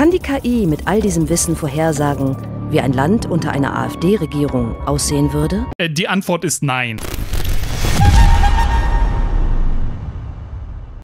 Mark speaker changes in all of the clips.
Speaker 1: Kann die KI mit all diesem Wissen vorhersagen, wie ein Land unter einer AfD-Regierung aussehen würde?
Speaker 2: Äh, die Antwort ist nein.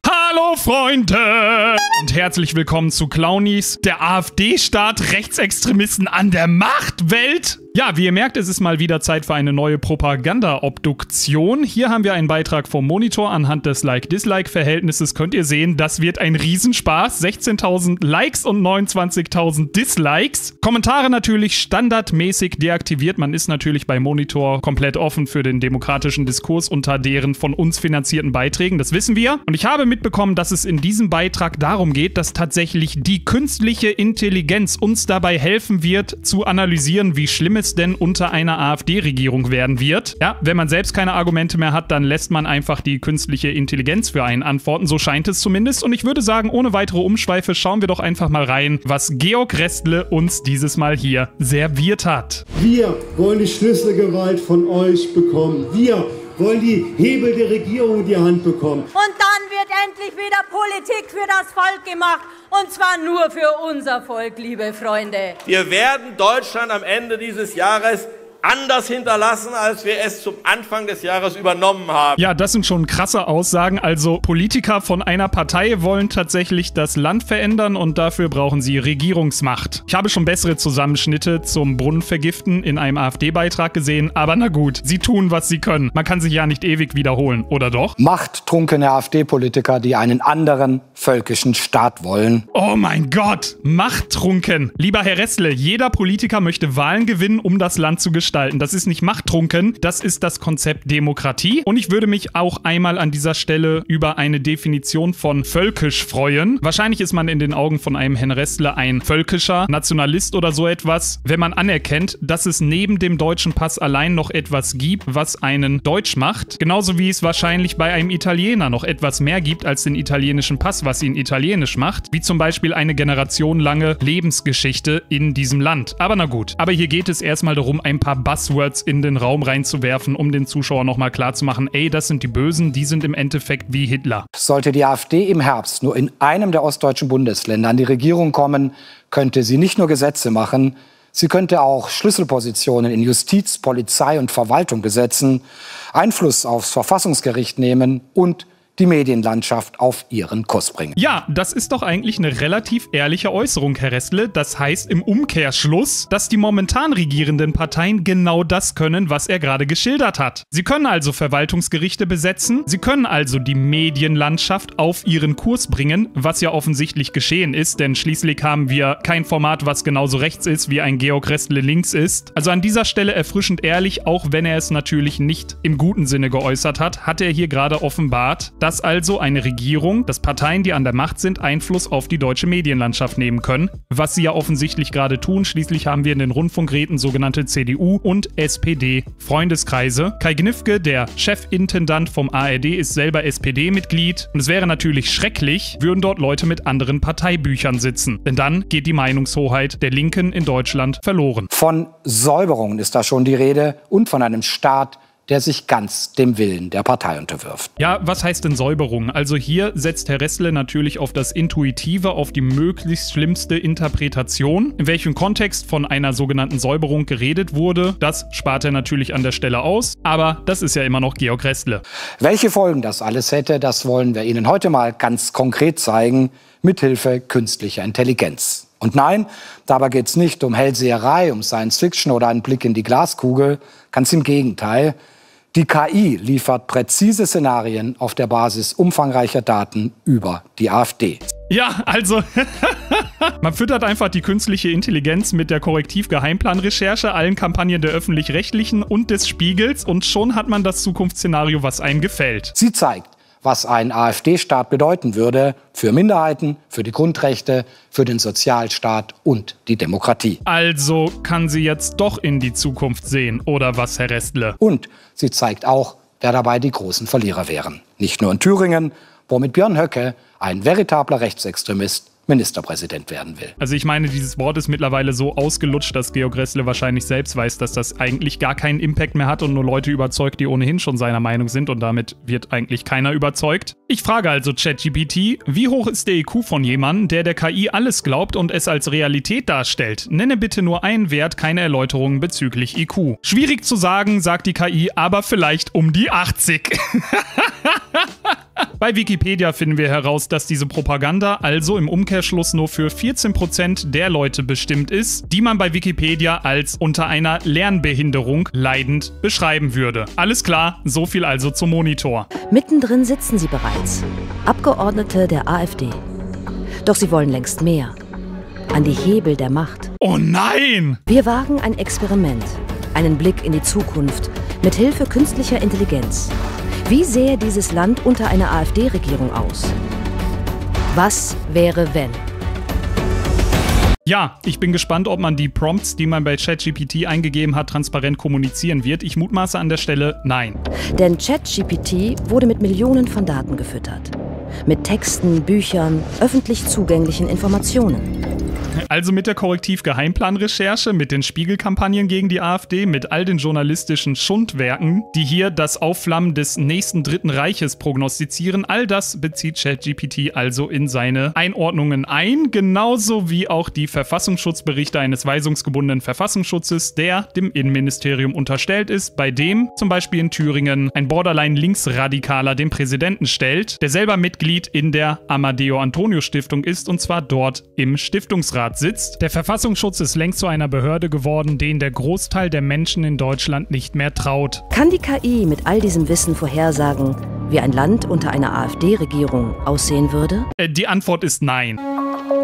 Speaker 2: Hallo Freunde und herzlich willkommen zu Clownies, der AfD-Staat Rechtsextremisten an der Macht Welt. Ja, wie ihr merkt, es ist mal wieder Zeit für eine neue Propaganda-Obduktion. Hier haben wir einen Beitrag vom Monitor. Anhand des Like-Dislike-Verhältnisses könnt ihr sehen, das wird ein Riesenspaß. 16.000 Likes und 29.000 Dislikes. Kommentare natürlich standardmäßig deaktiviert. Man ist natürlich bei Monitor komplett offen für den demokratischen Diskurs unter deren von uns finanzierten Beiträgen. Das wissen wir. Und ich habe mitbekommen, dass es in diesem Beitrag darum geht, dass tatsächlich die künstliche Intelligenz uns dabei helfen wird, zu analysieren, wie schlimm es es denn unter einer AfD-Regierung werden wird. Ja, wenn man selbst keine Argumente mehr hat, dann lässt man einfach die künstliche Intelligenz für einen antworten. So scheint es zumindest. Und ich würde sagen, ohne weitere Umschweife schauen wir doch einfach mal rein, was Georg Restle uns dieses Mal hier serviert hat.
Speaker 3: Wir wollen die Schlüsselgewalt von euch bekommen. Wir wollen die Hebel der Regierung in die Hand bekommen.
Speaker 4: Und dann wird endlich wieder Politik für das Volk gemacht. Und zwar nur für unser Volk, liebe Freunde.
Speaker 5: Wir werden Deutschland am Ende dieses Jahres anders hinterlassen, als wir es zum Anfang des Jahres übernommen haben.
Speaker 2: Ja, das sind schon krasse Aussagen. Also Politiker von einer Partei wollen tatsächlich das Land verändern und dafür brauchen sie Regierungsmacht. Ich habe schon bessere Zusammenschnitte zum Brunnenvergiften in einem AfD-Beitrag gesehen, aber na gut, sie tun, was sie können. Man kann sich ja nicht ewig wiederholen, oder doch?
Speaker 6: Machttrunkene AfD-Politiker, die einen anderen völkischen Staat wollen.
Speaker 2: Oh mein Gott, machttrunken. Lieber Herr Ressle, jeder Politiker möchte Wahlen gewinnen, um das Land zu gestalten gestalten. Das ist nicht machttrunken, das ist das Konzept Demokratie. Und ich würde mich auch einmal an dieser Stelle über eine Definition von völkisch freuen. Wahrscheinlich ist man in den Augen von einem Herrn Restler ein völkischer Nationalist oder so etwas, wenn man anerkennt, dass es neben dem deutschen Pass allein noch etwas gibt, was einen deutsch macht. Genauso wie es wahrscheinlich bei einem Italiener noch etwas mehr gibt als den italienischen Pass, was ihn italienisch macht. Wie zum Beispiel eine generationenlange Lebensgeschichte in diesem Land. Aber na gut. Aber hier geht es erstmal darum, ein paar Buzzwords in den Raum reinzuwerfen, um den Zuschauer nochmal klarzumachen, ey, das sind die Bösen, die sind im Endeffekt wie Hitler.
Speaker 6: Sollte die AfD im Herbst nur in einem der ostdeutschen Bundesländer an die Regierung kommen, könnte sie nicht nur Gesetze machen, sie könnte auch Schlüsselpositionen in Justiz, Polizei und Verwaltung besetzen, Einfluss aufs Verfassungsgericht nehmen und die Medienlandschaft auf ihren Kurs bringen.
Speaker 2: Ja, das ist doch eigentlich eine relativ ehrliche Äußerung, Herr Ressle. Das heißt im Umkehrschluss, dass die momentan regierenden Parteien genau das können, was er gerade geschildert hat. Sie können also Verwaltungsgerichte besetzen, sie können also die Medienlandschaft auf ihren Kurs bringen, was ja offensichtlich geschehen ist, denn schließlich haben wir kein Format, was genauso rechts ist, wie ein Georg Ressle links ist. Also an dieser Stelle erfrischend ehrlich, auch wenn er es natürlich nicht im guten Sinne geäußert hat, hat er hier gerade offenbart, dass dass also eine Regierung, dass Parteien, die an der Macht sind, Einfluss auf die deutsche Medienlandschaft nehmen können, was sie ja offensichtlich gerade tun. Schließlich haben wir in den Rundfunkräten sogenannte CDU und SPD Freundeskreise. Kai Gnifke, der Chefintendant vom ARD, ist selber SPD-Mitglied und es wäre natürlich schrecklich, würden dort Leute mit anderen Parteibüchern sitzen, denn dann geht die Meinungshoheit der Linken in Deutschland verloren.
Speaker 6: Von Säuberungen ist da schon die Rede und von einem Staat, der sich ganz dem Willen der Partei unterwirft.
Speaker 2: Ja, was heißt denn Säuberung? Also hier setzt Herr Ressle natürlich auf das Intuitive, auf die möglichst schlimmste Interpretation. In welchem Kontext von einer sogenannten Säuberung geredet wurde, das spart er natürlich an der Stelle aus, aber das ist ja immer noch Georg Ressle.
Speaker 6: Welche Folgen das alles hätte, das wollen wir Ihnen heute mal ganz konkret zeigen, mithilfe künstlicher Intelligenz. Und nein, dabei geht es nicht um Hellseherei, um Science Fiction oder einen Blick in die Glaskugel. Ganz im Gegenteil. Die KI liefert präzise Szenarien auf der Basis umfangreicher Daten über die AfD.
Speaker 2: Ja, also man füttert einfach die künstliche Intelligenz mit der Korrektiv-Geheimplan-Recherche, allen Kampagnen der öffentlich-rechtlichen und des Spiegels und schon hat man das Zukunftsszenario, was einem gefällt.
Speaker 6: Sie zeigt, was ein AfD-Staat bedeuten würde für Minderheiten, für die Grundrechte, für den Sozialstaat und die Demokratie.
Speaker 2: Also kann sie jetzt doch in die Zukunft sehen, oder was, Herr Restle?
Speaker 6: Und sie zeigt auch, wer dabei die großen Verlierer wären. Nicht nur in Thüringen, wo mit Björn Höcke ein veritabler Rechtsextremist Ministerpräsident werden will.
Speaker 2: Also ich meine, dieses Wort ist mittlerweile so ausgelutscht, dass Georg Gressle wahrscheinlich selbst weiß, dass das eigentlich gar keinen Impact mehr hat und nur Leute überzeugt, die ohnehin schon seiner Meinung sind und damit wird eigentlich keiner überzeugt. Ich frage also ChatGPT, wie hoch ist der IQ von jemandem, der der KI alles glaubt und es als Realität darstellt? Nenne bitte nur einen Wert, keine Erläuterungen bezüglich IQ. Schwierig zu sagen, sagt die KI, aber vielleicht um die 80. Bei Wikipedia finden wir heraus, dass diese Propaganda also im Umkehrschluss nur für 14% der Leute bestimmt ist, die man bei Wikipedia als unter einer Lernbehinderung leidend beschreiben würde. Alles klar, so viel also zum Monitor.
Speaker 1: Mittendrin sitzen sie bereits. Abgeordnete der AfD. Doch sie wollen längst mehr. An die Hebel der Macht.
Speaker 2: Oh nein!
Speaker 1: Wir wagen ein Experiment. Einen Blick in die Zukunft mit Hilfe künstlicher Intelligenz. Wie sähe dieses Land unter einer AfD-Regierung aus? Was wäre, wenn?
Speaker 2: Ja, ich bin gespannt, ob man die Prompts, die man bei ChatGPT eingegeben hat, transparent kommunizieren wird. Ich mutmaße an der Stelle nein.
Speaker 1: Denn ChatGPT wurde mit Millionen von Daten gefüttert. Mit Texten, Büchern, öffentlich zugänglichen Informationen.
Speaker 2: Also mit der Korrektiv-Geheimplan-Recherche, mit den Spiegelkampagnen gegen die AfD, mit all den journalistischen Schundwerken, die hier das Aufflammen des nächsten Dritten Reiches prognostizieren, all das bezieht ChatGPT also in seine Einordnungen ein, genauso wie auch die Verfassungsschutzberichte eines weisungsgebundenen Verfassungsschutzes, der dem Innenministerium unterstellt ist, bei dem zum Beispiel in Thüringen ein Borderline-Linksradikaler den Präsidenten stellt, der selber Mitglied in der Amadeo Antonio Stiftung ist und zwar dort im Stiftungsrat sitzt. Der Verfassungsschutz ist längst zu einer Behörde geworden, denen der Großteil der Menschen in Deutschland nicht mehr traut.
Speaker 1: Kann die KI mit all diesem Wissen vorhersagen, wie ein Land unter einer AfD-Regierung aussehen würde?
Speaker 2: Äh, die Antwort ist nein.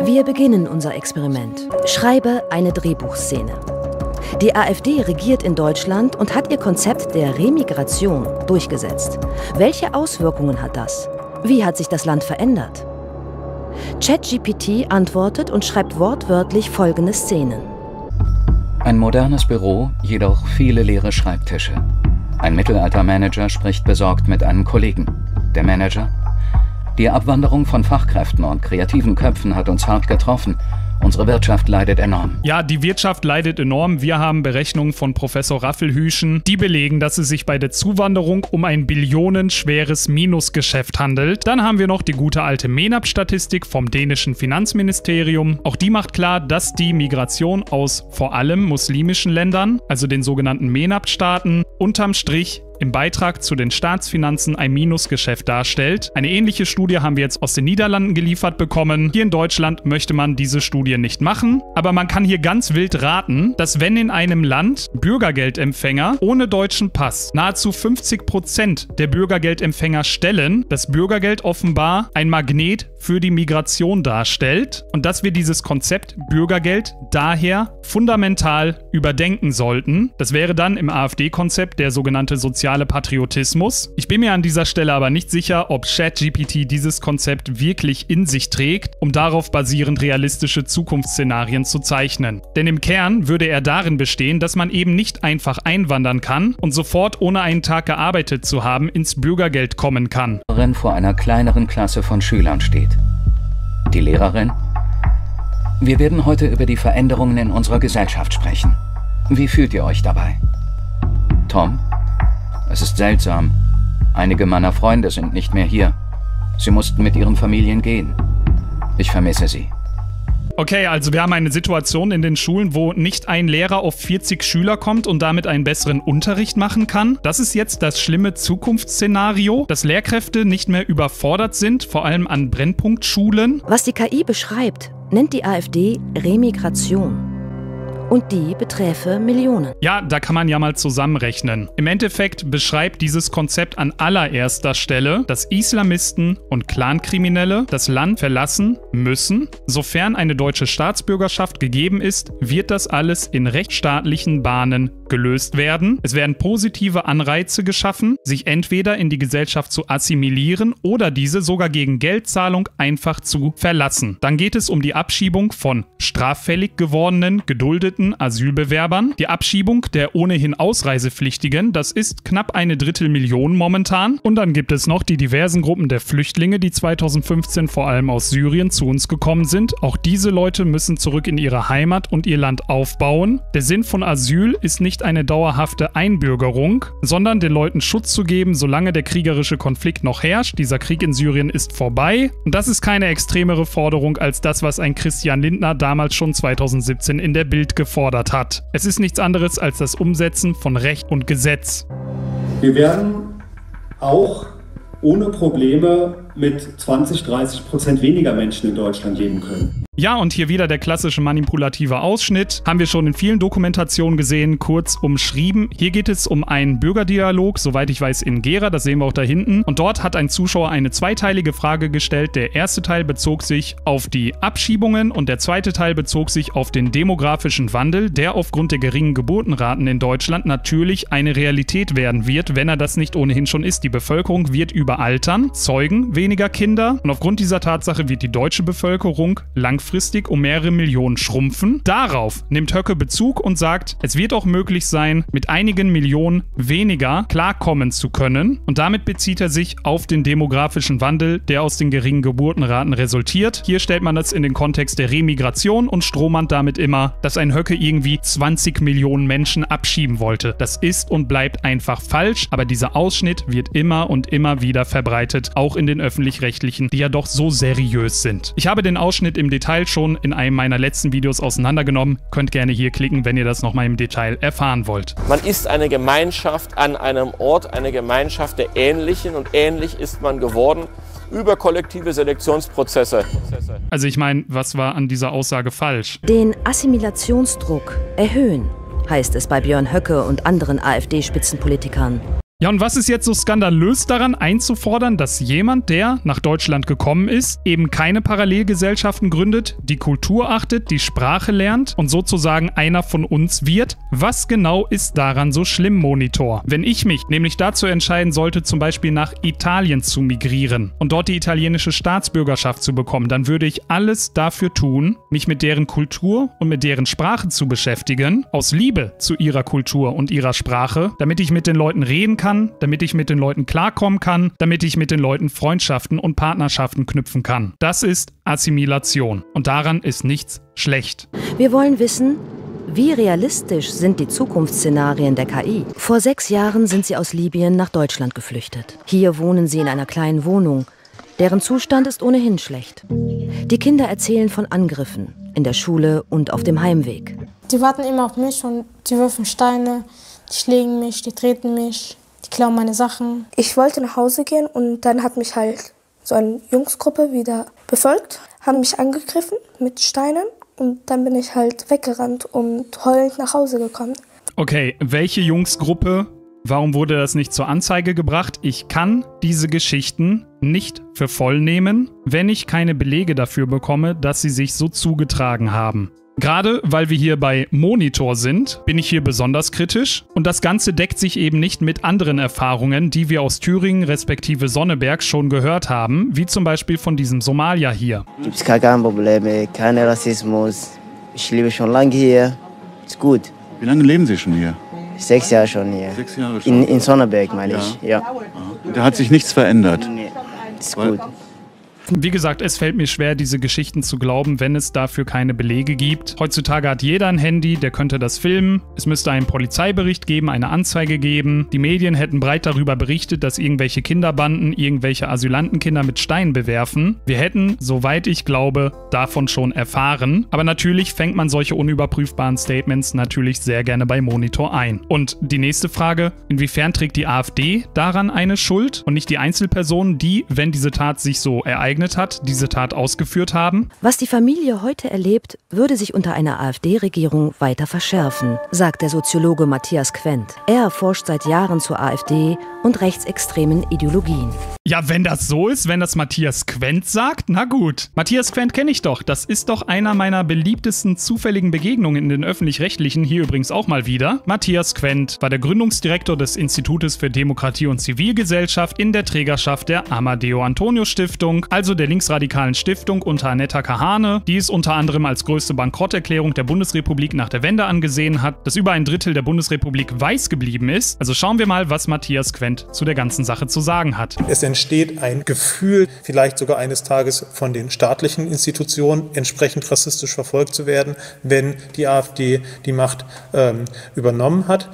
Speaker 1: Wir beginnen unser Experiment. Schreibe eine Drehbuchszene. Die AfD regiert in Deutschland und hat ihr Konzept der Remigration durchgesetzt. Welche Auswirkungen hat das? Wie hat sich das Land verändert? ChatGPT antwortet und schreibt wortwörtlich folgende Szenen.
Speaker 7: Ein modernes Büro, jedoch viele leere Schreibtische. Ein Mittelalter-Manager spricht besorgt mit einem Kollegen. Der Manager? Die Abwanderung von Fachkräften und kreativen Köpfen hat uns hart getroffen. Unsere Wirtschaft leidet enorm.
Speaker 2: Ja, die Wirtschaft leidet enorm. Wir haben Berechnungen von Professor Raffelhüschen, die belegen, dass es sich bei der Zuwanderung um ein billionenschweres Minusgeschäft handelt. Dann haben wir noch die gute alte MENAP-Statistik vom dänischen Finanzministerium. Auch die macht klar, dass die Migration aus vor allem muslimischen Ländern, also den sogenannten MENAP-Staaten, unterm Strich im Beitrag zu den Staatsfinanzen ein Minusgeschäft darstellt. Eine ähnliche Studie haben wir jetzt aus den Niederlanden geliefert bekommen. Hier in Deutschland möchte man diese Studie nicht machen, aber man kann hier ganz wild raten, dass wenn in einem Land Bürgergeldempfänger ohne deutschen Pass nahezu 50 Prozent der Bürgergeldempfänger stellen, das Bürgergeld offenbar ein Magnet für die Migration darstellt und dass wir dieses Konzept Bürgergeld daher fundamental überdenken sollten. Das wäre dann im AfD-Konzept der sogenannte soziale soziale Patriotismus. Ich bin mir an dieser Stelle aber nicht sicher, ob ChatGPT dieses Konzept wirklich in sich trägt, um darauf basierend realistische Zukunftsszenarien zu zeichnen. Denn im Kern würde er darin bestehen, dass man eben nicht einfach einwandern kann und sofort ohne einen Tag gearbeitet zu haben ins Bürgergeld kommen kann.
Speaker 7: vor einer kleineren Klasse von Schülern steht. Die Lehrerin? Wir werden heute über die Veränderungen in unserer Gesellschaft sprechen. Wie fühlt ihr euch dabei? Tom? Es ist seltsam. Einige meiner Freunde sind nicht mehr hier. Sie mussten mit ihren Familien gehen. Ich vermisse sie.
Speaker 2: Okay, also wir haben eine Situation in den Schulen, wo nicht ein Lehrer auf 40 Schüler kommt und damit einen besseren Unterricht machen kann. Das ist jetzt das schlimme Zukunftsszenario, dass Lehrkräfte nicht mehr überfordert sind, vor allem an Brennpunktschulen.
Speaker 1: Was die KI beschreibt, nennt die AfD Remigration und die beträfe Millionen.
Speaker 2: Ja, da kann man ja mal zusammenrechnen. Im Endeffekt beschreibt dieses Konzept an allererster Stelle, dass Islamisten und Clankriminelle das Land verlassen müssen. Sofern eine deutsche Staatsbürgerschaft gegeben ist, wird das alles in rechtsstaatlichen Bahnen gelöst werden. Es werden positive Anreize geschaffen, sich entweder in die Gesellschaft zu assimilieren oder diese sogar gegen Geldzahlung einfach zu verlassen. Dann geht es um die Abschiebung von straffällig gewordenen, geduldeten guten Asylbewerbern, die Abschiebung der ohnehin Ausreisepflichtigen, das ist knapp eine Drittelmillion momentan, und dann gibt es noch die diversen Gruppen der Flüchtlinge, die 2015 vor allem aus Syrien zu uns gekommen sind. Auch diese Leute müssen zurück in ihre Heimat und ihr Land aufbauen. Der Sinn von Asyl ist nicht eine dauerhafte Einbürgerung, sondern den Leuten Schutz zu geben, solange der kriegerische Konflikt noch herrscht. Dieser Krieg in Syrien ist vorbei und das ist keine extremere Forderung als das, was ein Christian Lindner damals schon 2017 in der Bild gefordert hat. Es ist nichts anderes als das Umsetzen von Recht und Gesetz.
Speaker 3: Wir werden auch ohne Probleme mit 20, 30 Prozent weniger Menschen in Deutschland leben können.
Speaker 2: Ja, und hier wieder der klassische manipulative Ausschnitt. Haben wir schon in vielen Dokumentationen gesehen, kurz umschrieben. Hier geht es um einen Bürgerdialog, soweit ich weiß, in Gera, das sehen wir auch da hinten. Und dort hat ein Zuschauer eine zweiteilige Frage gestellt. Der erste Teil bezog sich auf die Abschiebungen und der zweite Teil bezog sich auf den demografischen Wandel, der aufgrund der geringen Geburtenraten in Deutschland natürlich eine Realität werden wird, wenn er das nicht ohnehin schon ist. Die Bevölkerung wird überaltern, zeugen weniger Kinder und aufgrund dieser Tatsache wird die deutsche Bevölkerung langfristig um mehrere Millionen schrumpfen. Darauf nimmt Höcke Bezug und sagt, es wird auch möglich sein, mit einigen Millionen weniger klarkommen zu können. Und damit bezieht er sich auf den demografischen Wandel, der aus den geringen Geburtenraten resultiert. Hier stellt man das in den Kontext der Remigration und strohmannt damit immer, dass ein Höcke irgendwie 20 Millionen Menschen abschieben wollte. Das ist und bleibt einfach falsch, aber dieser Ausschnitt wird immer und immer wieder verbreitet, auch in den öffentlich-rechtlichen, die ja doch so seriös sind. Ich habe den Ausschnitt im Detail Detail schon in einem meiner letzten Videos auseinandergenommen. Könnt gerne hier klicken, wenn ihr das nochmal im Detail erfahren wollt.
Speaker 5: Man ist eine Gemeinschaft an einem Ort, eine Gemeinschaft der Ähnlichen und ähnlich ist man geworden über kollektive Selektionsprozesse.
Speaker 2: Also ich meine, was war an dieser Aussage falsch?
Speaker 1: Den Assimilationsdruck erhöhen, heißt es bei Björn Höcke und anderen AfD-Spitzenpolitikern.
Speaker 2: Ja, und was ist jetzt so skandalös daran, einzufordern, dass jemand, der nach Deutschland gekommen ist, eben keine Parallelgesellschaften gründet, die Kultur achtet, die Sprache lernt und sozusagen einer von uns wird? Was genau ist daran so schlimm, Monitor? Wenn ich mich nämlich dazu entscheiden sollte, zum Beispiel nach Italien zu migrieren und dort die italienische Staatsbürgerschaft zu bekommen, dann würde ich alles dafür tun, mich mit deren Kultur und mit deren Sprache zu beschäftigen, aus Liebe zu ihrer Kultur und ihrer Sprache, damit ich mit den Leuten reden kann, kann, damit ich mit den Leuten klarkommen kann, damit ich mit den Leuten Freundschaften und Partnerschaften knüpfen kann. Das ist Assimilation. Und daran ist nichts schlecht.
Speaker 1: Wir wollen wissen, wie realistisch sind die Zukunftsszenarien der KI? Vor sechs Jahren sind sie aus Libyen nach Deutschland geflüchtet. Hier wohnen sie in einer kleinen Wohnung. Deren Zustand ist ohnehin schlecht. Die Kinder erzählen von Angriffen in der Schule und auf dem Heimweg.
Speaker 8: Die warten immer auf mich und die werfen Steine, die schlägen mich, die treten mich klauen meine Sachen. Ich wollte nach Hause gehen und dann hat mich halt so eine Jungsgruppe wieder befolgt, haben mich angegriffen mit Steinen und dann bin ich halt weggerannt und heulend nach Hause gekommen.
Speaker 2: Okay, welche Jungsgruppe? Warum wurde das nicht zur Anzeige gebracht? Ich kann diese Geschichten nicht für voll nehmen, wenn ich keine Belege dafür bekomme, dass sie sich so zugetragen haben. Gerade weil wir hier bei Monitor sind, bin ich hier besonders kritisch und das Ganze deckt sich eben nicht mit anderen Erfahrungen, die wir aus Thüringen respektive Sonneberg schon gehört haben, wie zum Beispiel von diesem Somalier hier.
Speaker 9: Gibt es keine Probleme, kein Rassismus. Ich lebe schon lange hier. Ist gut.
Speaker 10: Wie lange leben Sie schon hier?
Speaker 9: Sechs Jahre schon hier.
Speaker 10: Sechs Jahre schon?
Speaker 9: In, in Sonneberg meine ich, ja. ja.
Speaker 10: Da hat sich nichts verändert?
Speaker 9: Nee, ist gut.
Speaker 2: Wie gesagt, es fällt mir schwer, diese Geschichten zu glauben, wenn es dafür keine Belege gibt. Heutzutage hat jeder ein Handy, der könnte das filmen. Es müsste einen Polizeibericht geben, eine Anzeige geben. Die Medien hätten breit darüber berichtet, dass irgendwelche Kinderbanden irgendwelche Asylantenkinder mit Steinen bewerfen. Wir hätten, soweit ich glaube, davon schon erfahren. Aber natürlich fängt man solche unüberprüfbaren Statements natürlich sehr gerne bei Monitor ein. Und die nächste Frage, inwiefern trägt die AfD daran eine Schuld und nicht die Einzelpersonen, die, wenn diese Tat sich so ereignet, ereignet hat, diese Tat ausgeführt haben?
Speaker 1: Was die Familie heute erlebt, würde sich unter einer AfD-Regierung weiter verschärfen, sagt der Soziologe Matthias Quent. Er forscht seit Jahren zur AfD und rechtsextremen Ideologien.
Speaker 2: Ja, wenn das so ist, wenn das Matthias Quent sagt, na gut. Matthias Quent kenne ich doch. Das ist doch einer meiner beliebtesten zufälligen Begegnungen in den öffentlich-rechtlichen, hier übrigens auch mal wieder. Matthias Quent war der Gründungsdirektor des Institutes für Demokratie und Zivilgesellschaft in der Trägerschaft der Amadeo Antonio Stiftung, also also der linksradikalen Stiftung unter Anetta Kahane, die es unter anderem als größte Bankrotterklärung der Bundesrepublik nach der Wende angesehen hat, dass über ein Drittel der Bundesrepublik weiß geblieben ist. Also schauen wir mal, was Matthias Quent zu der ganzen Sache zu sagen hat.
Speaker 11: Es entsteht ein Gefühl, vielleicht sogar eines Tages von den staatlichen Institutionen entsprechend rassistisch verfolgt zu werden, wenn die AfD die Macht ähm, übernommen hat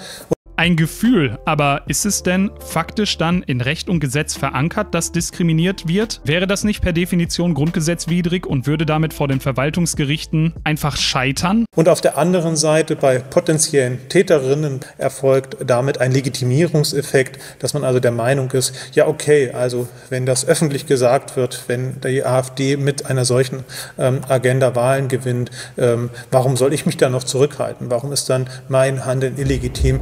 Speaker 2: ein Gefühl, aber ist es denn faktisch dann in Recht und Gesetz verankert, dass diskriminiert wird? Wäre das nicht per Definition grundgesetzwidrig und würde damit vor den Verwaltungsgerichten einfach scheitern?
Speaker 11: Und auf der anderen Seite bei potenziellen Täterinnen erfolgt damit ein Legitimierungseffekt, dass man also der Meinung ist, ja okay, also wenn das öffentlich gesagt wird, wenn die AfD mit einer solchen ähm, Agenda Wahlen gewinnt, ähm, warum soll ich mich da noch zurückhalten? Warum ist dann mein Handeln illegitim?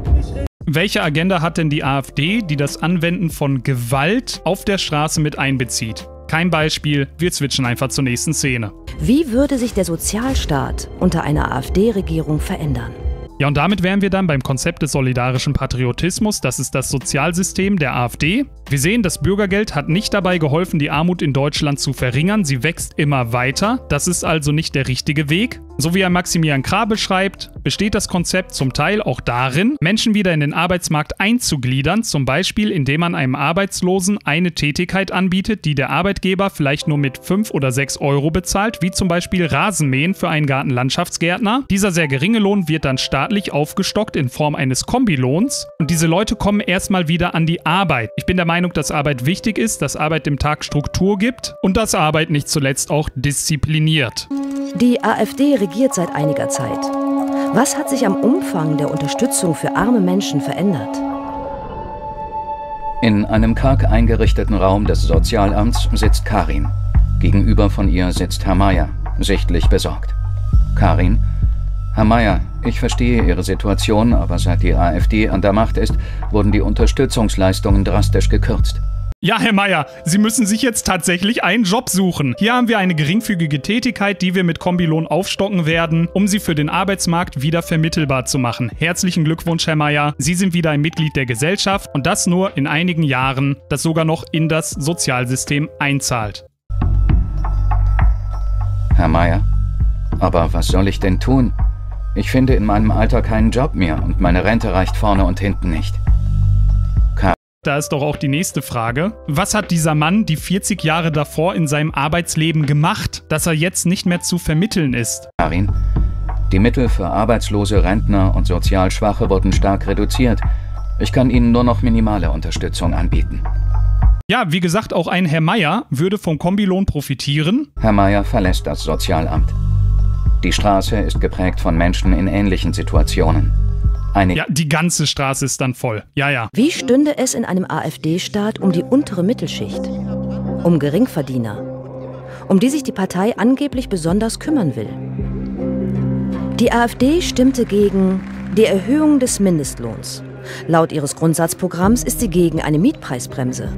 Speaker 2: Welche Agenda hat denn die AfD, die das Anwenden von Gewalt auf der Straße mit einbezieht? Kein Beispiel, wir switchen einfach zur nächsten Szene.
Speaker 1: Wie würde sich der Sozialstaat unter einer AfD-Regierung verändern?
Speaker 2: Ja, und damit wären wir dann beim Konzept des solidarischen Patriotismus. Das ist das Sozialsystem der AfD. Wir sehen, das Bürgergeld hat nicht dabei geholfen, die Armut in Deutschland zu verringern. Sie wächst immer weiter. Das ist also nicht der richtige Weg. So wie er Maximilian Krah beschreibt, besteht das Konzept zum Teil auch darin, Menschen wieder in den Arbeitsmarkt einzugliedern, zum Beispiel indem man einem Arbeitslosen eine Tätigkeit anbietet, die der Arbeitgeber vielleicht nur mit 5 oder 6 Euro bezahlt, wie zum Beispiel Rasenmähen für einen Gartenlandschaftsgärtner. Dieser sehr geringe Lohn wird dann staatlich aufgestockt in Form eines Kombilohns und diese Leute kommen erstmal wieder an die Arbeit. Ich bin der Meinung, dass Arbeit wichtig ist, dass Arbeit dem Tag Struktur gibt und dass Arbeit nicht zuletzt auch diszipliniert.
Speaker 1: Die AfD regiert seit einiger Zeit. Was hat sich am Umfang der Unterstützung für arme Menschen verändert?
Speaker 7: In einem karg eingerichteten Raum des Sozialamts sitzt Karin. Gegenüber von ihr sitzt Herr Meier, sichtlich besorgt. Karin, Herr Meier, ich verstehe Ihre Situation, aber seit die AfD an der Macht ist, wurden die Unterstützungsleistungen drastisch gekürzt.
Speaker 2: Ja, Herr Meier, Sie müssen sich jetzt tatsächlich einen Job suchen. Hier haben wir eine geringfügige Tätigkeit, die wir mit Kombilohn aufstocken werden, um Sie für den Arbeitsmarkt wieder vermittelbar zu machen. Herzlichen Glückwunsch, Herr Meier. Sie sind wieder ein Mitglied der Gesellschaft und das nur in einigen Jahren, das sogar noch in das Sozialsystem einzahlt.
Speaker 7: Herr Meier, aber was soll ich denn tun? Ich finde in meinem Alter keinen Job mehr und meine Rente reicht vorne und hinten nicht.
Speaker 2: Da ist doch auch die nächste Frage. Was hat dieser Mann die 40 Jahre davor in seinem Arbeitsleben gemacht, dass er jetzt nicht mehr zu vermitteln ist?
Speaker 7: Karin, die Mittel für Arbeitslose, Rentner und sozial Schwache wurden stark reduziert. Ich kann Ihnen nur noch minimale Unterstützung anbieten.
Speaker 2: Ja, wie gesagt, auch ein Herr Meier würde vom Kombilohn profitieren.
Speaker 7: Herr Meier verlässt das Sozialamt. Die Straße ist geprägt von Menschen in ähnlichen Situationen.
Speaker 2: Eine ja, die ganze Straße ist dann voll. Ja, ja.
Speaker 1: Wie stünde es in einem AfD-Staat um die untere Mittelschicht? Um Geringverdiener? Um die sich die Partei angeblich besonders kümmern will? Die AfD stimmte gegen die Erhöhung des Mindestlohns. Laut ihres Grundsatzprogramms ist sie gegen eine Mietpreisbremse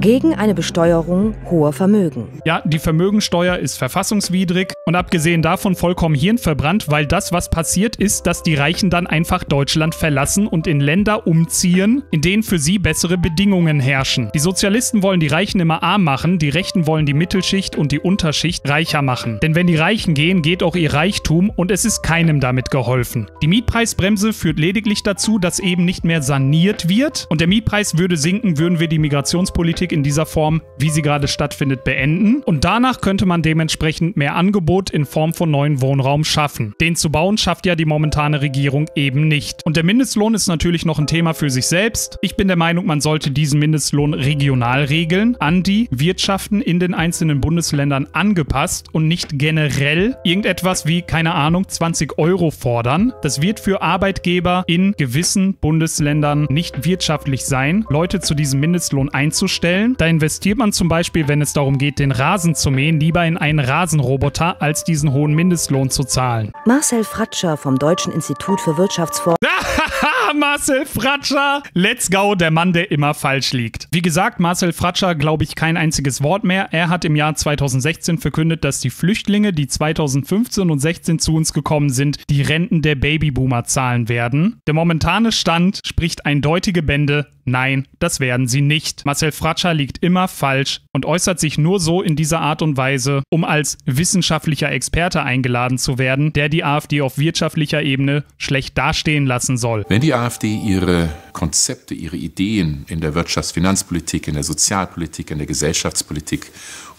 Speaker 1: gegen eine Besteuerung hoher Vermögen.
Speaker 2: Ja, die Vermögensteuer ist verfassungswidrig und abgesehen davon vollkommen hirnverbrannt, weil das, was passiert ist, dass die Reichen dann einfach Deutschland verlassen und in Länder umziehen, in denen für sie bessere Bedingungen herrschen. Die Sozialisten wollen die Reichen immer arm machen, die Rechten wollen die Mittelschicht und die Unterschicht reicher machen. Denn wenn die Reichen gehen, geht auch ihr Reichtum und es ist keinem damit geholfen. Die Mietpreisbremse führt lediglich dazu, dass eben nicht mehr saniert wird und der Mietpreis würde sinken, würden wir die Migrationspolitik Politik in dieser Form, wie sie gerade stattfindet, beenden. Und danach könnte man dementsprechend mehr Angebot in Form von neuen Wohnraum schaffen. Den zu bauen schafft ja die momentane Regierung eben nicht. Und der Mindestlohn ist natürlich noch ein Thema für sich selbst. Ich bin der Meinung, man sollte diesen Mindestlohn regional regeln, an die Wirtschaften in den einzelnen Bundesländern angepasst und nicht generell irgendetwas wie, keine Ahnung, 20 Euro fordern. Das wird für Arbeitgeber in gewissen Bundesländern nicht wirtschaftlich sein, Leute zu diesem Mindestlohn einzustellen Stellen. Da investiert man zum Beispiel, wenn es darum geht, den Rasen zu mähen, lieber in einen Rasenroboter, als diesen hohen Mindestlohn zu zahlen.
Speaker 1: Marcel Fratscher vom Deutschen Institut für Wirtschaftsforschung.
Speaker 2: Marcel Fratscher. Let's go, der Mann, der immer falsch liegt. Wie gesagt, Marcel Fratscher glaube ich kein einziges Wort mehr. Er hat im Jahr 2016 verkündet, dass die Flüchtlinge, die 2015 und 16 zu uns gekommen sind, die Renten der Babyboomer zahlen werden. Der momentane Stand spricht eindeutige Bände. Nein, das werden sie nicht. Marcel Fratscher liegt immer falsch und äußert sich nur so in dieser Art und Weise, um als wissenschaftlicher Experte eingeladen zu werden, der die AfD auf wirtschaftlicher Ebene schlecht dastehen lassen soll.
Speaker 12: Wenn die AfD ihre Konzepte, ihre Ideen in der Wirtschafts-, Finanzpolitik, in der Sozialpolitik, in der Gesellschaftspolitik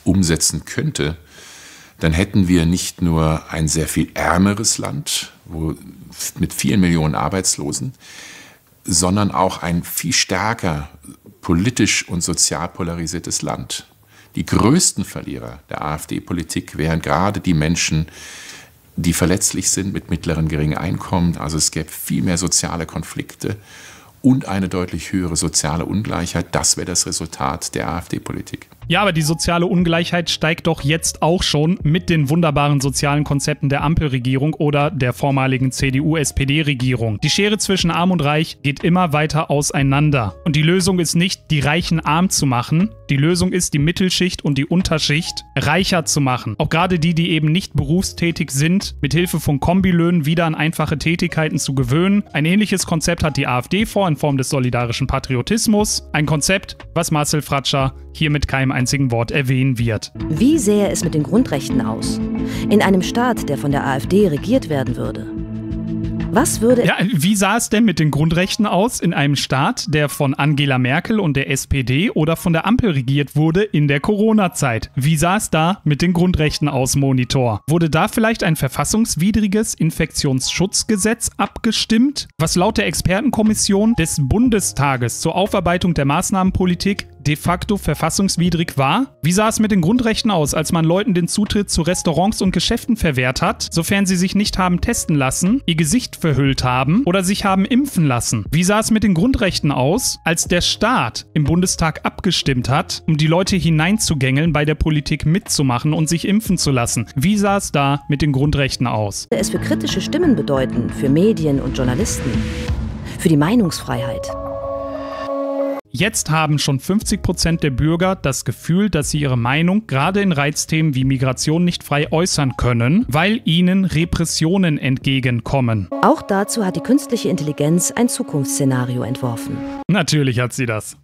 Speaker 12: umsetzen könnte, dann hätten wir nicht nur ein sehr viel ärmeres Land wo, mit vielen Millionen Arbeitslosen, sondern auch ein viel stärker politisch und sozial polarisiertes Land. Die größten Verlierer der AfD-Politik wären gerade die Menschen, die verletzlich sind mit mittleren geringen Einkommen. Also es gäbe viel mehr soziale Konflikte und eine deutlich höhere soziale Ungleichheit. Das wäre das Resultat der AfD-Politik.
Speaker 2: Ja, aber die soziale Ungleichheit steigt doch jetzt auch schon mit den wunderbaren sozialen Konzepten der Ampelregierung oder der vormaligen CDU-SPD-Regierung. Die Schere zwischen Arm und Reich geht immer weiter auseinander. Und die Lösung ist nicht, die Reichen arm zu machen. Die Lösung ist, die Mittelschicht und die Unterschicht reicher zu machen. Auch gerade die, die eben nicht berufstätig sind, mit Hilfe von Kombilöhnen wieder an einfache Tätigkeiten zu gewöhnen. Ein ähnliches Konzept hat die AfD vor in Form des solidarischen Patriotismus. Ein Konzept, was Marcel Fratscher hier mit keinem einzigen Wort erwähnen wird.
Speaker 1: Wie sähe es mit den Grundrechten aus? In einem Staat, der von der AfD regiert werden würde. Was würde.
Speaker 2: Ja, wie sah es denn mit den Grundrechten aus in einem Staat, der von Angela Merkel und der SPD oder von der Ampel regiert wurde in der Corona-Zeit? Wie sah es da mit den Grundrechten aus, Monitor? Wurde da vielleicht ein verfassungswidriges Infektionsschutzgesetz abgestimmt, was laut der Expertenkommission des Bundestages zur Aufarbeitung der Maßnahmenpolitik de facto verfassungswidrig war? Wie sah es mit den Grundrechten aus, als man Leuten den Zutritt zu Restaurants und Geschäften verwehrt hat, sofern sie sich nicht haben testen lassen, ihr Gesicht verhüllt haben oder sich haben impfen lassen? Wie sah es mit den Grundrechten aus, als der Staat im Bundestag abgestimmt hat, um die Leute hineinzugängeln, bei der Politik mitzumachen und sich impfen zu lassen? Wie sah es da mit den Grundrechten aus?
Speaker 1: Es für kritische Stimmen bedeuten, für Medien und Journalisten, für die Meinungsfreiheit.
Speaker 2: Jetzt haben schon 50 Prozent der Bürger das Gefühl, dass sie ihre Meinung gerade in Reizthemen wie Migration nicht frei äußern können, weil ihnen Repressionen entgegenkommen.
Speaker 1: Auch dazu hat die künstliche Intelligenz ein Zukunftsszenario entworfen.
Speaker 2: Natürlich hat sie das.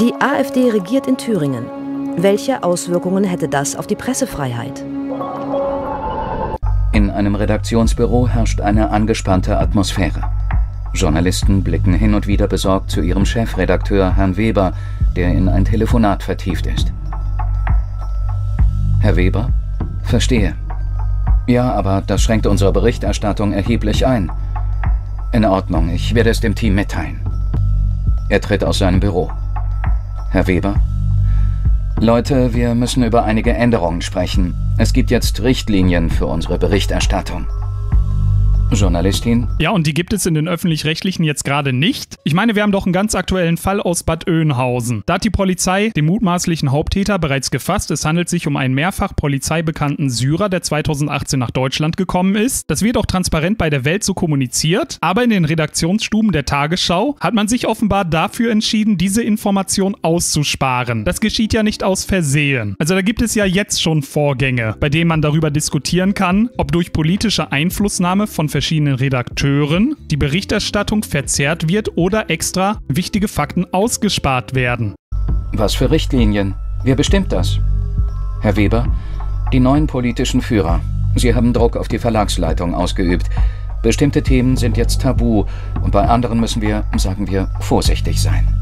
Speaker 1: Die AfD regiert in Thüringen. Welche Auswirkungen hätte das auf die Pressefreiheit?
Speaker 7: In einem Redaktionsbüro herrscht eine angespannte Atmosphäre. Journalisten blicken hin und wieder besorgt zu ihrem Chefredakteur, Herrn Weber, der in ein Telefonat vertieft ist. Herr Weber? Verstehe. Ja, aber das schränkt unsere Berichterstattung erheblich ein. In Ordnung, ich werde es dem Team mitteilen. Er tritt aus seinem Büro. Herr Weber? Leute, wir müssen über einige Änderungen sprechen. Es gibt jetzt Richtlinien für unsere Berichterstattung. Journalistin.
Speaker 2: Ja, und die gibt es in den öffentlich-rechtlichen jetzt gerade nicht. Ich meine, wir haben doch einen ganz aktuellen Fall aus Bad Oeynhausen. Da hat die Polizei den mutmaßlichen Haupttäter bereits gefasst. Es handelt sich um einen mehrfach polizeibekannten Syrer, der 2018 nach Deutschland gekommen ist. Das wird auch transparent bei der Welt so kommuniziert. Aber in den Redaktionsstuben der Tagesschau hat man sich offenbar dafür entschieden, diese Information auszusparen. Das geschieht ja nicht aus Versehen. Also da gibt es ja jetzt schon Vorgänge, bei denen man darüber diskutieren kann, ob durch politische Einflussnahme von verschiedenen verschiedenen Redakteuren die Berichterstattung verzerrt wird oder extra wichtige Fakten ausgespart werden.
Speaker 7: Was für Richtlinien? Wer bestimmt das? Herr Weber, die neuen politischen Führer. Sie haben Druck auf die Verlagsleitung ausgeübt. Bestimmte Themen sind jetzt tabu und bei anderen müssen wir, sagen wir, vorsichtig sein.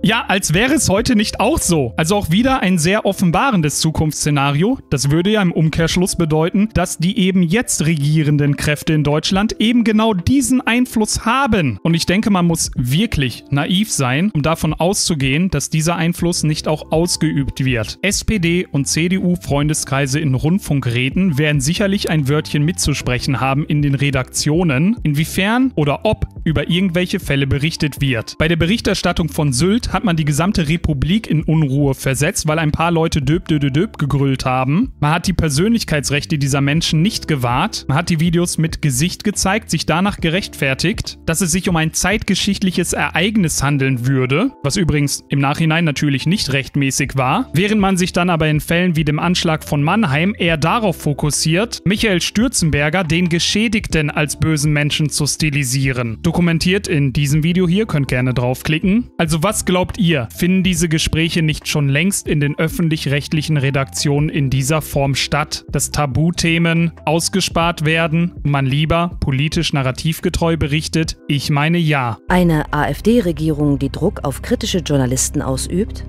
Speaker 2: Ja, als wäre es heute nicht auch so. Also auch wieder ein sehr offenbarendes Zukunftsszenario. Das würde ja im Umkehrschluss bedeuten, dass die eben jetzt regierenden Kräfte in Deutschland eben genau diesen Einfluss haben. Und ich denke, man muss wirklich naiv sein, um davon auszugehen, dass dieser Einfluss nicht auch ausgeübt wird. SPD und CDU-Freundeskreise in Rundfunkräten werden sicherlich ein Wörtchen mitzusprechen haben in den Redaktionen, inwiefern oder ob über irgendwelche Fälle berichtet wird. Bei der Berichterstattung von Sylt hat man die gesamte Republik in Unruhe versetzt, weil ein paar Leute döp döp döp gegrüllt haben. Man hat die Persönlichkeitsrechte dieser Menschen nicht gewahrt. Man hat die Videos mit Gesicht gezeigt, sich danach gerechtfertigt, dass es sich um ein zeitgeschichtliches Ereignis handeln würde, was übrigens im Nachhinein natürlich nicht rechtmäßig war, während man sich dann aber in Fällen wie dem Anschlag von Mannheim eher darauf fokussiert, Michael Stürzenberger, den Geschädigten als bösen Menschen zu stilisieren. Dokumentiert in diesem Video hier, könnt gerne draufklicken. Also was glaubt ihr? Finden diese Gespräche nicht schon längst in den öffentlich-rechtlichen Redaktionen in dieser Form statt, dass Tabuthemen ausgespart werden man lieber politisch narrativgetreu berichtet? Ich meine ja.
Speaker 1: Eine AfD-Regierung, die Druck auf kritische Journalisten ausübt?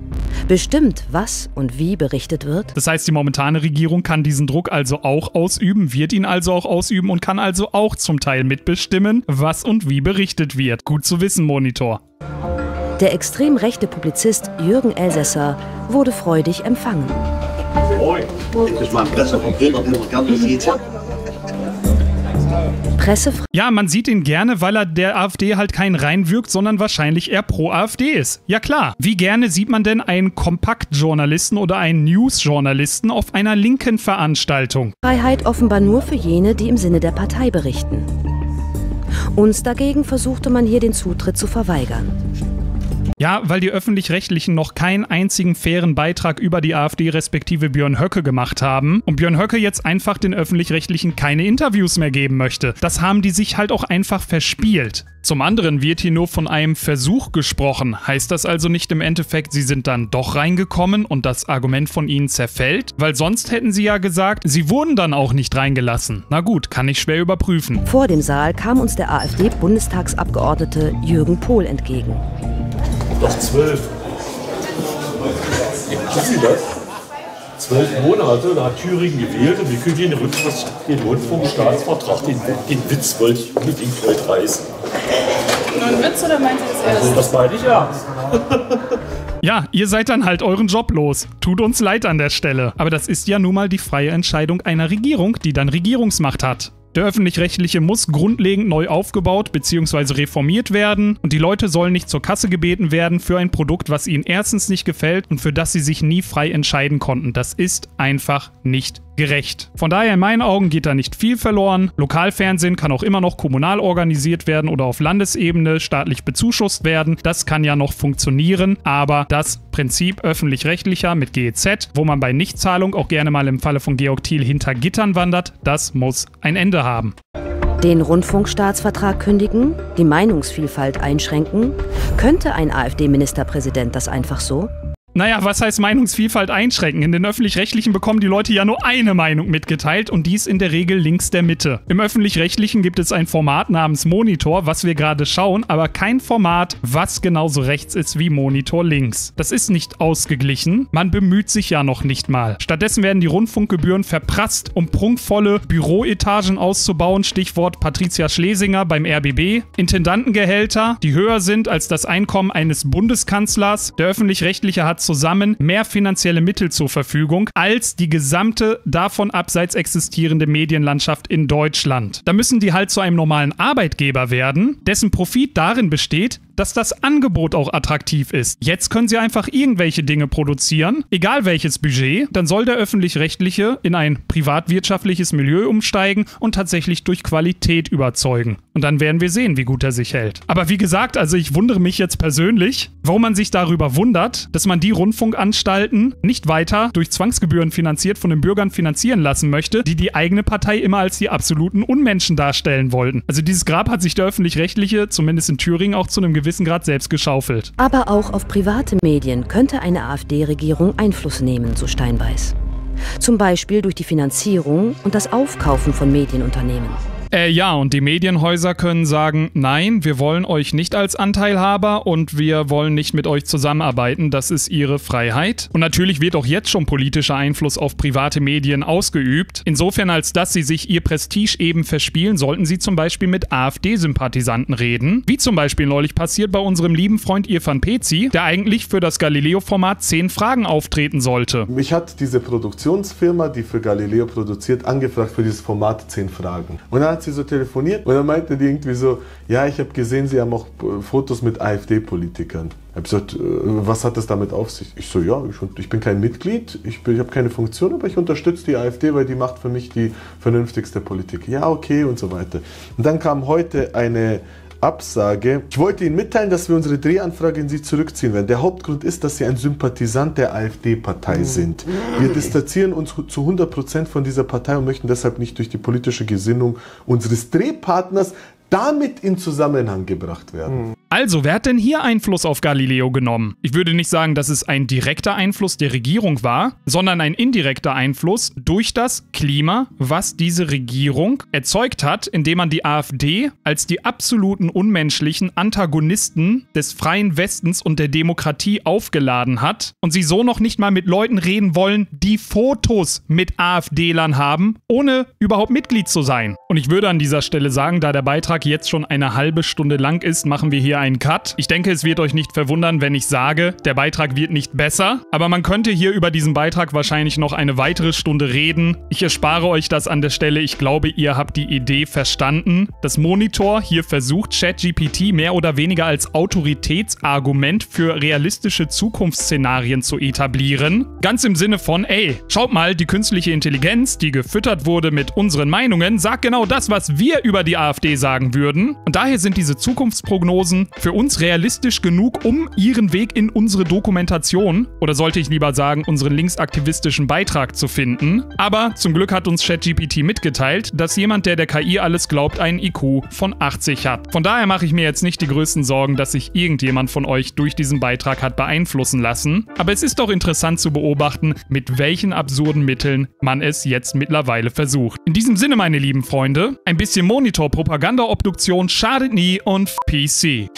Speaker 1: Bestimmt, was und wie berichtet wird?
Speaker 2: Das heißt, die momentane Regierung kann diesen Druck also auch ausüben, wird ihn also auch ausüben und kann also auch zum Teil mitbestimmen, was und wie berichtet wird. Gut zu wissen, Monitor.
Speaker 1: Der extrem rechte Publizist Jürgen Elsässer wurde freudig empfangen.
Speaker 2: Ja, man sieht ihn gerne, weil er der AfD halt kein reinwirkt, sondern wahrscheinlich eher pro AfD ist. Ja klar. Wie gerne sieht man denn einen Kompaktjournalisten oder einen Newsjournalisten auf einer linken Veranstaltung?
Speaker 1: Freiheit offenbar nur für jene, die im Sinne der Partei berichten. Uns dagegen versuchte man hier den Zutritt zu verweigern.
Speaker 2: Ja, weil die öffentlich-rechtlichen noch keinen einzigen fairen Beitrag über die AfD respektive Björn Höcke gemacht haben und Björn Höcke jetzt einfach den öffentlich-rechtlichen keine Interviews mehr geben möchte. Das haben die sich halt auch einfach verspielt. Zum anderen wird hier nur von einem Versuch gesprochen. Heißt das also nicht im Endeffekt, sie sind dann doch reingekommen und das Argument von ihnen zerfällt? Weil sonst hätten sie ja gesagt, sie wurden dann auch nicht reingelassen. Na gut, kann ich schwer überprüfen.
Speaker 1: Vor dem Saal kam uns der AfD-Bundestagsabgeordnete Jürgen Pohl entgegen.
Speaker 13: Doch zwölf. Wissen Sie das? Zwölf Monate, da hat Thüringen gewählt und wir können den, den Rundfunkstaatsvertrag, den, den Witz wollte ich unbedingt heute reißen.
Speaker 14: Nur ein Witz oder meint ihr das ernst?
Speaker 13: Also, das meine ich ja.
Speaker 2: Ja, ihr seid dann halt euren Job los. Tut uns leid an der Stelle. Aber das ist ja nun mal die freie Entscheidung einer Regierung, die dann Regierungsmacht hat. Der öffentlich-rechtliche muss grundlegend neu aufgebaut bzw. reformiert werden und die Leute sollen nicht zur Kasse gebeten werden für ein Produkt, was ihnen erstens nicht gefällt und für das sie sich nie frei entscheiden konnten. Das ist einfach nicht gerecht. Von daher in meinen Augen geht da nicht viel verloren. Lokalfernsehen kann auch immer noch kommunal organisiert werden oder auf Landesebene staatlich bezuschusst werden. Das kann ja noch funktionieren, aber das Prinzip öffentlich-rechtlicher mit GEZ, wo man bei Nichtzahlung auch gerne mal im Falle von Georg Thiel hinter Gittern wandert, das muss ein Ende haben.
Speaker 1: Den Rundfunkstaatsvertrag kündigen, die Meinungsvielfalt einschränken? Könnte ein AfD-Ministerpräsident das einfach so?
Speaker 2: Naja, was heißt Meinungsvielfalt einschränken? In den öffentlich-rechtlichen bekommen die Leute ja nur eine Meinung mitgeteilt und dies in der Regel links der Mitte. Im öffentlich-rechtlichen gibt es ein Format namens Monitor, was wir gerade schauen, aber kein Format, was genauso rechts ist wie Monitor links. Das ist nicht ausgeglichen, man bemüht sich ja noch nicht mal. Stattdessen werden die Rundfunkgebühren verprasst, um prunkvolle Büroetagen auszubauen, Stichwort Patricia Schlesinger beim RBB, Intendantengehälter, die höher sind als das Einkommen eines Bundeskanzlers. Der öffentlich-rechtliche hat zusammen mehr finanzielle Mittel zur Verfügung als die gesamte davon abseits existierende Medienlandschaft in Deutschland. Da müssen die halt zu einem normalen Arbeitgeber werden, dessen Profit darin besteht, dass das Angebot auch attraktiv ist. Jetzt können sie einfach irgendwelche Dinge produzieren, egal welches Budget, dann soll der öffentlich-rechtliche in ein privatwirtschaftliches Milieu umsteigen und tatsächlich durch Qualität überzeugen. Und dann werden wir sehen, wie gut er sich hält. Aber wie gesagt, also ich wundere mich jetzt persönlich, warum man sich darüber wundert, dass man die Rundfunkanstalten nicht weiter durch Zwangsgebühren finanziert von den Bürgern finanzieren lassen möchte, die die eigene Partei immer als die absoluten Unmenschen darstellen wollten. Also dieses Grab hat sich der öffentlich-rechtliche, zumindest in Thüringen, auch zu einem gewissen gewissen Grad selbst geschaufelt.
Speaker 1: Aber auch auf private Medien könnte eine AfD-Regierung Einfluss nehmen, so Steinbeiß. Zum Beispiel durch die Finanzierung und das Aufkaufen von Medienunternehmen.
Speaker 2: Äh, ja, und die Medienhäuser können sagen, nein, wir wollen euch nicht als Anteilhaber und wir wollen nicht mit euch zusammenarbeiten. Das ist ihre Freiheit. Und natürlich wird auch jetzt schon politischer Einfluss auf private Medien ausgeübt. Insofern, als dass sie sich ihr Prestige eben verspielen, sollten sie zum Beispiel mit AfD-Sympathisanten reden. Wie zum Beispiel neulich passiert bei unserem lieben Freund Irfan Pezi, der eigentlich für das Galileo-Format 10 Fragen auftreten sollte.
Speaker 15: Mich hat diese Produktionsfirma, die für Galileo produziert, angefragt für dieses Format 10 Fragen. Und dann hat sie so telefoniert und dann meinte die irgendwie so, ja, ich habe gesehen, Sie haben auch Fotos mit AfD-Politikern. Ich habe gesagt, äh, was hat das damit auf sich? Ich so, ja, ich, ich bin kein Mitglied, ich, ich habe keine Funktion, aber ich unterstütze die AfD, weil die macht für mich die vernünftigste Politik. Ja, okay und so weiter. Und dann kam heute eine Absage. Ich wollte Ihnen mitteilen, dass wir unsere Drehanfrage in Sie zurückziehen werden. Der Hauptgrund ist, dass Sie ein Sympathisant der AfD-Partei mhm. sind. Wir distanzieren uns zu 100% von dieser Partei und möchten deshalb nicht durch die politische Gesinnung unseres Drehpartners damit in Zusammenhang gebracht werden.
Speaker 2: Also, wer hat denn hier Einfluss auf Galileo genommen? Ich würde nicht sagen, dass es ein direkter Einfluss der Regierung war, sondern ein indirekter Einfluss durch das Klima, was diese Regierung erzeugt hat, indem man die AfD als die absoluten unmenschlichen Antagonisten des freien Westens und der Demokratie aufgeladen hat und sie so noch nicht mal mit Leuten reden wollen, die Fotos mit AfD-Lern haben, ohne überhaupt Mitglied zu sein. Und ich würde an dieser Stelle sagen, da der Beitrag jetzt schon eine halbe Stunde lang ist, machen wir hier einen Cut. Ich denke, es wird euch nicht verwundern, wenn ich sage, der Beitrag wird nicht besser, aber man könnte hier über diesen Beitrag wahrscheinlich noch eine weitere Stunde reden. Ich erspare euch das an der Stelle. Ich glaube, ihr habt die Idee verstanden. Das Monitor hier versucht, ChatGPT mehr oder weniger als Autoritätsargument für realistische Zukunftsszenarien zu etablieren. Ganz im Sinne von, ey, schaut mal, die künstliche Intelligenz, die gefüttert wurde mit unseren Meinungen, sagt genau das, was wir über die AfD sagen würden. Und daher sind diese Zukunftsprognosen für uns realistisch genug, um ihren Weg in unsere Dokumentation, oder sollte ich lieber sagen, unseren linksaktivistischen Beitrag zu finden. Aber zum Glück hat uns ChatGPT mitgeteilt, dass jemand, der der KI alles glaubt, einen IQ von 80 hat. Von daher mache ich mir jetzt nicht die größten Sorgen, dass sich irgendjemand von euch durch diesen Beitrag hat beeinflussen lassen. Aber es ist doch interessant zu beobachten, mit welchen absurden Mitteln man es jetzt mittlerweile versucht. In diesem Sinne, meine lieben Freunde, ein bisschen Monitor-Propaganda-Obduktion schadet nie und PC.